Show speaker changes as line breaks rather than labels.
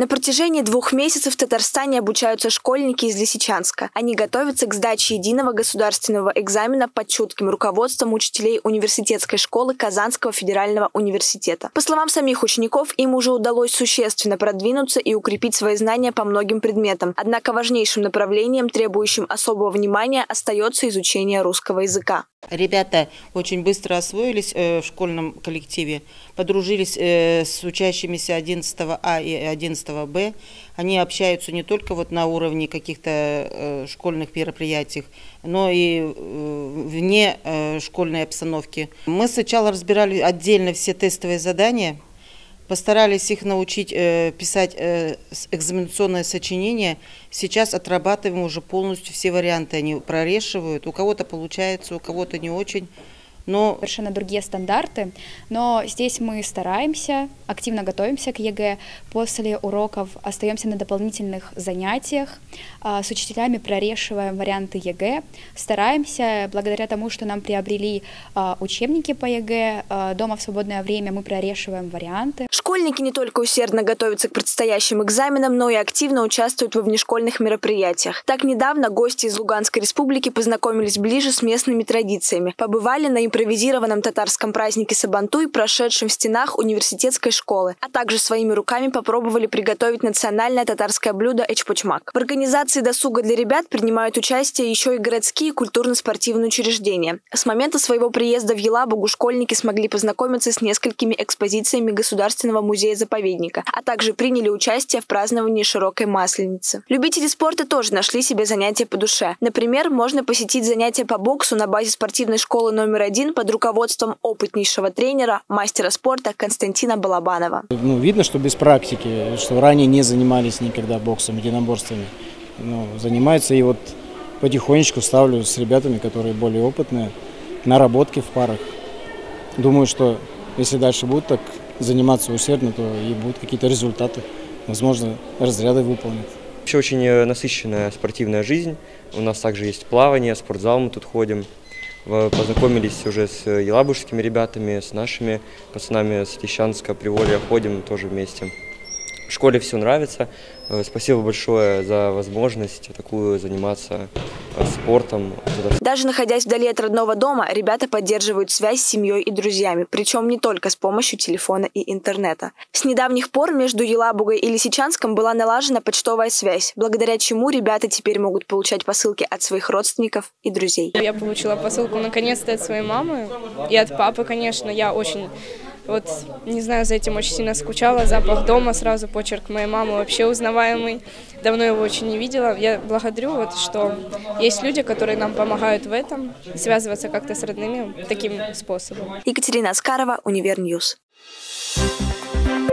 На протяжении двух месяцев в Татарстане обучаются школьники из Лисичанска. Они готовятся к сдаче единого государственного экзамена под чутким руководством учителей университетской школы Казанского федерального университета. По словам самих учеников, им уже удалось существенно продвинуться и укрепить свои знания по многим предметам. Однако важнейшим направлением, требующим особого внимания, остается изучение русского языка.
Ребята очень быстро освоились э, в школьном коллективе, подружились э, с учащимися 11 А и 11 Б. Они общаются не только вот на уровне каких-то э, школьных мероприятий, но и вне школьной обстановки. Мы сначала разбирали отдельно все тестовые задания, постарались их научить писать экзаменационное сочинение. Сейчас отрабатываем уже полностью все варианты, они прорешивают. У кого-то получается, у кого-то не очень
но совершенно другие стандарты. Но здесь мы стараемся, активно готовимся к ЕГЭ. После уроков остаемся на дополнительных занятиях, а, с учителями прорешиваем варианты ЕГЭ, стараемся, благодаря тому, что нам приобрели а, учебники по ЕГЭ, а, дома в свободное время мы прорешиваем варианты.
Школьники не только усердно готовятся к предстоящим экзаменам, но и активно участвуют во внешкольных мероприятиях. Так недавно гости из Луганской республики познакомились ближе с местными традициями, побывали на импровизированном татарском празднике Сабантуй, прошедшем в стенах университетской школы, а также своими руками попробовали приготовить национальное татарское блюдо эчпочмак. В организации досуга для ребят принимают участие еще и городские культурно-спортивные учреждения. С момента своего приезда в Елабугу школьники смогли познакомиться с несколькими экспозициями Государственного музея-заповедника, а также приняли участие в праздновании широкой масленицы. Любители спорта тоже нашли себе занятия по душе. Например, можно посетить занятия по боксу на базе спортивной школы номер один один под руководством опытнейшего тренера, мастера спорта Константина Балабанова.
Ну, видно, что без практики, что ранее не занимались никогда боксом, единоборствами. Ну, занимаются и вот потихонечку ставлю с ребятами, которые более опытные, наработки в парах. Думаю, что если дальше будут так заниматься усердно, то и будут какие-то результаты. Возможно, разряды выполнят.
Вообще очень насыщенная спортивная жизнь. У нас также есть плавание, спортзал мы тут ходим. Познакомились уже с елабужскими ребятами, с нашими пацанами с Тищанска, Приволья, ходим тоже вместе. В школе все нравится. Э, спасибо большое за возможность такую заниматься э, спортом.
Даже находясь вдали от родного дома, ребята поддерживают связь с семьей и друзьями, причем не только с помощью телефона и интернета. С недавних пор между Елабугой и Лисичанском была налажена почтовая связь, благодаря чему ребята теперь могут получать посылки от своих родственников и друзей.
Я получила посылку наконец-то от своей мамы и от папы, конечно. Я очень вот, не знаю, за этим очень сильно скучала. Запах дома, сразу почерк моей мамы вообще узнаваемый. Давно его очень не видела. Я благодарю, вот, что есть люди, которые нам помогают в этом, связываться как-то с родными таким способом.
Екатерина Аскарова, UniverNews. Thank